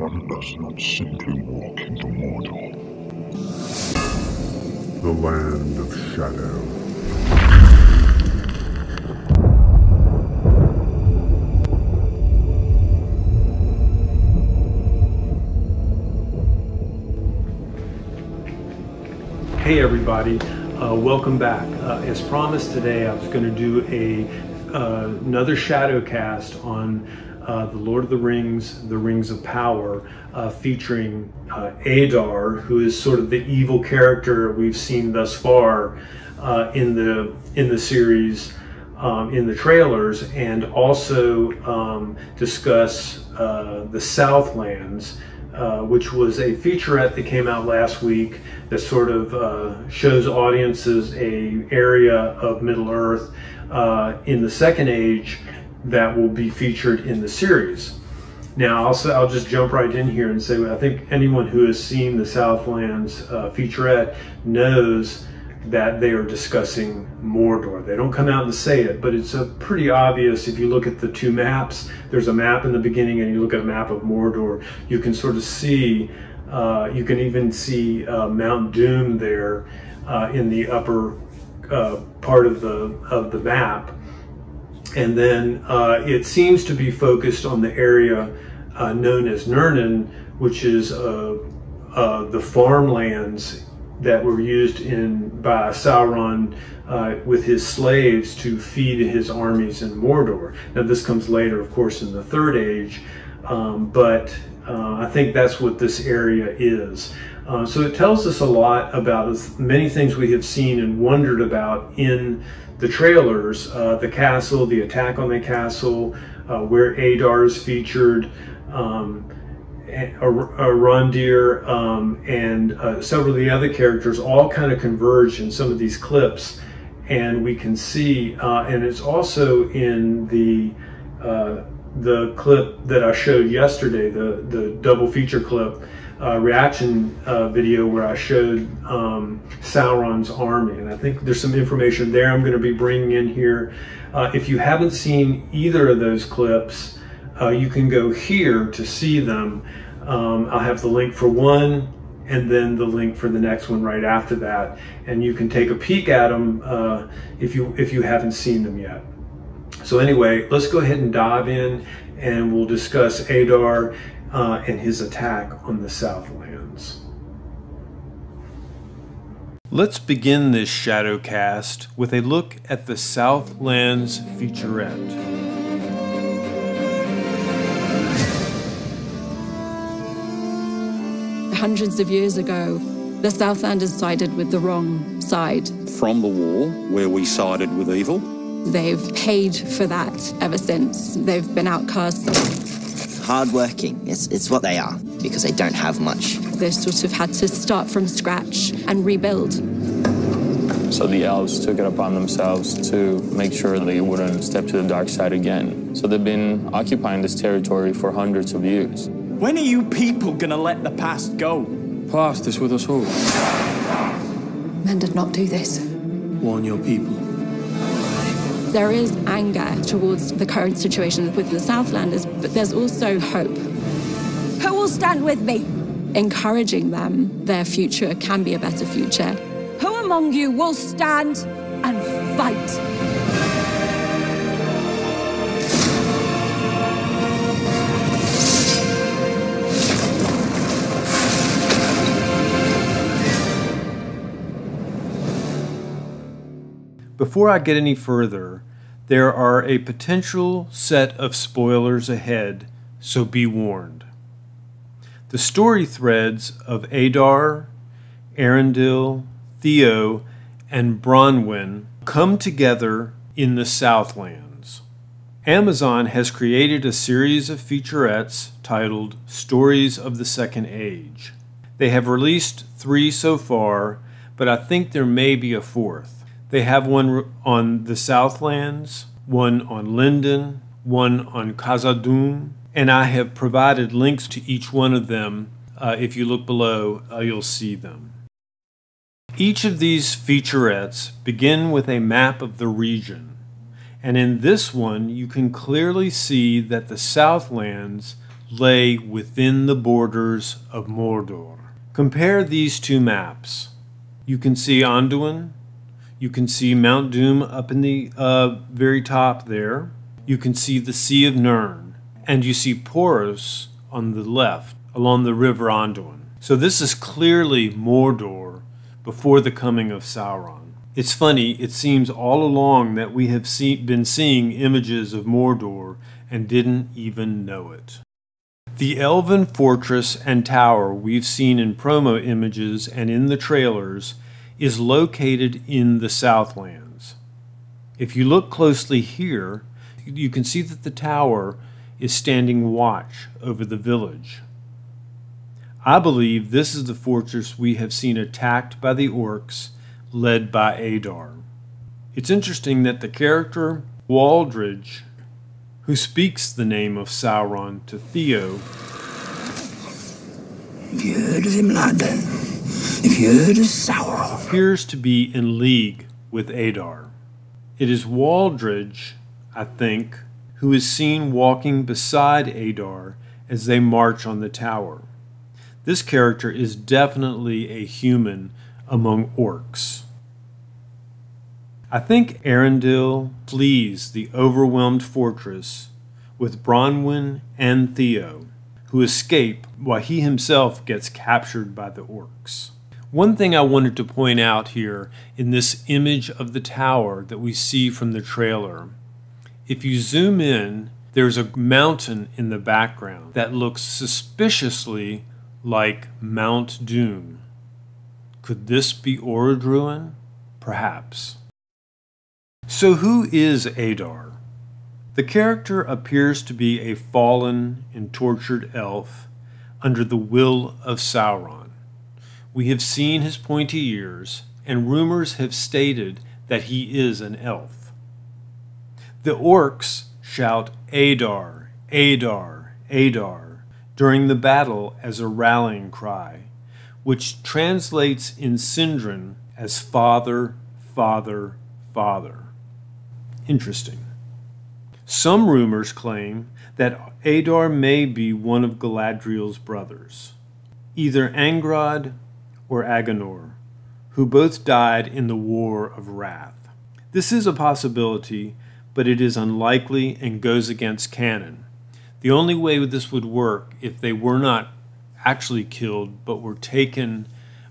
One does not simply walk into Mordor. The land of shadow. Hey everybody, uh, welcome back. Uh, as promised today, I was going to do a uh, another shadow cast on uh, the Lord of the Rings, the Rings of Power, uh, featuring uh, Adar, who is sort of the evil character we've seen thus far uh, in the in the series. Um, in the trailers, and also um, discuss uh, the Southlands, uh, which was a featurette that came out last week that sort of shows audiences a area of Middle Earth in the Second Age that will be featured in the series. Now, I'll, I'll just jump right in here and say I think anyone who has seen the Southlands uh, featurette knows that they are discussing Mordor. They don't come out and say it, but it's a pretty obvious if you look at the two maps. There's a map in the beginning, and you look at a map of Mordor. You can sort of see. Uh, you can even see uh, Mount Doom there uh, in the upper uh, part of the of the map, and then uh, it seems to be focused on the area uh, known as Nurnen, which is the farmlands that were used in by Sauron uh, with his slaves to feed his armies in Mordor. Now this comes later, of course, in the Third Age, um, but uh, I think that's what this area is. Uh, so it tells us a lot about many things we have seen and wondered about in the trailers, uh, the castle, the attack on the castle, uh, where Adar is featured, um, Arondir um, and uh, several of the other characters all kind of converge in some of these clips and we can see uh, and it's also in the uh, the clip that I showed yesterday the the double feature clip uh, reaction uh, video where I showed um, Sauron's army and I think there's some information there I'm going to be bringing in here uh, if you haven't seen either of those clips uh, you can go here to see them. Um, I'll have the link for one and then the link for the next one right after that. And you can take a peek at them uh, if, you, if you haven't seen them yet. So anyway, let's go ahead and dive in and we'll discuss Adar uh, and his attack on the Southlands. Let's begin this shadowcast with a look at the Southlands featurette. hundreds of years ago, the Southlanders sided with the wrong side. From the war, where we sided with evil. They've paid for that ever since. They've been outcast. Hardworking, it's, it's what they are, because they don't have much. They sort of had to start from scratch and rebuild. So the elves took it upon themselves to make sure they wouldn't step to the dark side again. So they've been occupying this territory for hundreds of years. When are you people gonna let the past go? Past is with us all. Men did not do this. Warn your people. There is anger towards the current situation with the Southlanders, but there's also hope. Who will stand with me? Encouraging them, their future can be a better future. Who among you will stand and fight? Before I get any further, there are a potential set of spoilers ahead, so be warned. The story threads of Adar, Arondir, Theo, and Bronwyn come together in the Southlands. Amazon has created a series of featurettes titled Stories of the Second Age. They have released three so far, but I think there may be a fourth. They have one on the Southlands, one on Lindon, one on Khazad-dûm, and I have provided links to each one of them. Uh, if you look below, uh, you'll see them. Each of these featurettes begin with a map of the region, and in this one you can clearly see that the Southlands lay within the borders of Mordor. Compare these two maps. You can see Anduin, you can see Mount Doom up in the uh, very top there, you can see the Sea of Nirn, and you see Poros on the left along the river Anduin. So this is clearly Mordor before the coming of Sauron. It's funny, it seems all along that we have see, been seeing images of Mordor and didn't even know it. The elven fortress and tower we've seen in promo images and in the trailers is located in the Southlands. If you look closely here, you can see that the tower is standing watch over the village. I believe this is the fortress we have seen attacked by the orcs led by Adar. It's interesting that the character Waldreg, who speaks the name of Sauron to Theo, Have you heard of Have you Sauron? appears to be in league with Adar. It is Waldreg, I think, who is seen walking beside Adar as they march on the tower. This character is definitely a human among orcs. I think Arondir flees the overwhelmed fortress with Bronwyn and Theo, who escape while he himself gets captured by the orcs. One thing I wanted to point out here in this image of the tower that we see from the trailer, if you zoom in, there's a mountain in the background that looks suspiciously like Mount Doom. Could this be Orodruin? Perhaps. So, who is Adar? The character appears to be a fallen and tortured elf under the will of Sauron. We have seen his pointy ears, and rumors have stated that he is an elf. The orcs shout Adar, Adar, Adar during the battle as a rallying cry, which translates in Sindarin as Father, Father, Father. Interesting. Some rumors claim that Adar may be one of Galadriel's brothers, either Angrod or Aegnor, who both died in the War of Wrath. This is a possibility, but it is unlikely and goes against canon. The only way this would work if they were not actually killed but were taken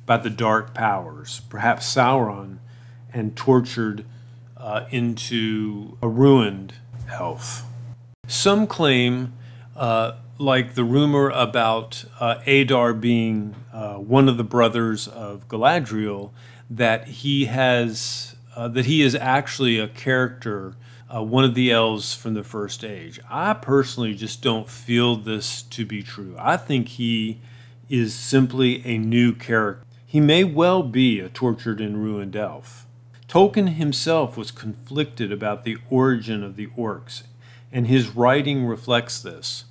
by the dark powers, perhaps Sauron, and tortured uh, into a ruined health. Some claim, uh, like the rumor about uh, Adar being uh, one of the brothers of Galadriel, that he has uh, that he is actually a character, uh, one of the elves from the First Age. I personally just don't feel this to be true. I think he is simply a new character. He may well be a tortured and ruined elf. Tolkien himself was conflicted about the origin of the orcs, and his writing reflects this.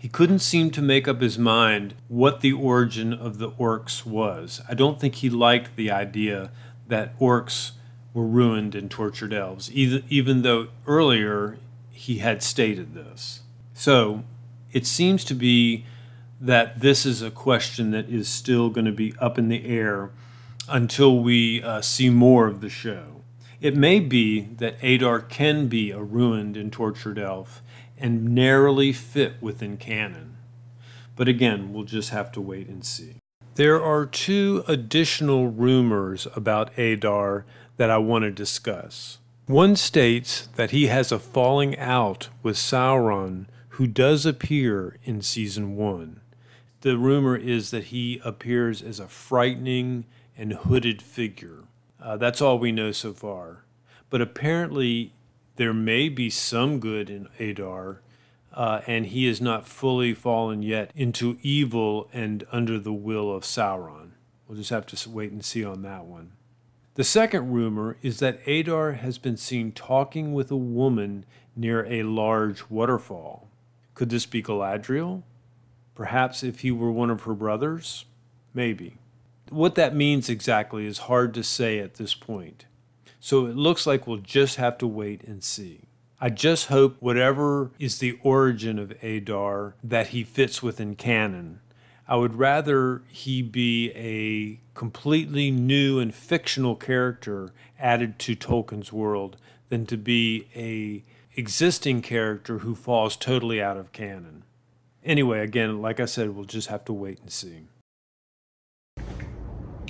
He couldn't seem to make up his mind what the origin of the orcs was. I don't think he liked the idea that orcs were ruined and tortured elves, even, though earlier he had stated this. So it seems to be that this is a question that is still going to be up in the air until we uh, see more of the show. It may be that Adar can be a ruined and tortured elf and narrowly fit within canon. But again, we'll just have to wait and see. There are two additional rumors about Adar that I want to discuss. One states that he has a falling out with Sauron, who does appear in season one. The rumor is that he appears as a frightening and hooded figure. Uh, that's all we know so far. But apparently, there may be some good in Adar, uh, and he is not fully fallen yet into evil and under the will of Sauron. We'll just have to wait and see on that one. The second rumor is that Adar has been seen talking with a woman near a large waterfall. Could this be Galadriel? Perhaps if he were one of her brothers? Maybe. What that means exactly is hard to say at this point. So it looks like we'll just have to wait and see. I just hope whatever is the origin of Adar that he fits within canon. I would rather he be a completely new and fictional character added to Tolkien's world than to be a existing character who falls totally out of canon. Anyway, again, like I said, we'll just have to wait and see.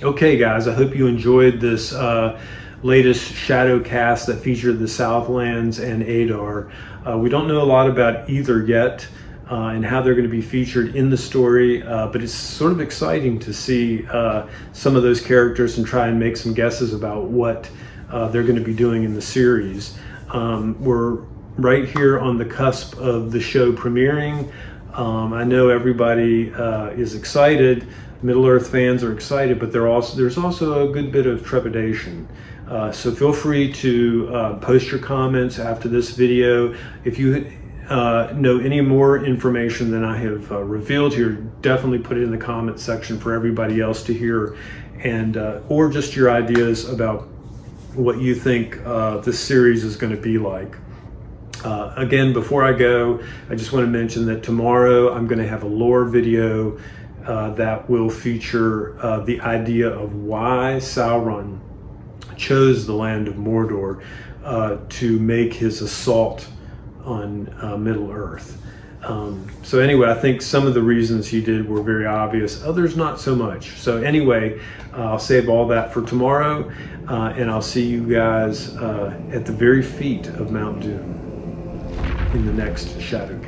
Okay, guys, I hope you enjoyed this uh, latest shadow cast that featured the Southlands and Adar. Uh, we don't know a lot about either yet uh, and how they're going to be featured in the story, uh, but it's sort of exciting to see uh, some of those characters and try and make some guesses about what uh, they're going to be doing in the series. Um, we're right here on the cusp of the show premiering. Um, I know everybody uh, is excited. Middle Earth fans are excited, but also, there's also a good bit of trepidation. Uh, so feel free to uh, post your comments after this video. If you uh, know any more information than I have uh, revealed here, definitely put it in the comment section for everybody else to hear, and uh, or just your ideas about what you think uh, this series is going to be like. Uh, again, before I go, I just want to mention that tomorrow I'm going to have a lore video uh, that will feature uh, the idea of why Sauron chose the land of Mordor uh, to make his assault on uh, Middle Earth. Um, so anyway, I think some of the reasons he did were very obvious, others not so much. So anyway, uh, I'll save all that for tomorrow, uh, and I'll see you guys uh, at the very feet of Mount Doom in the next Shadow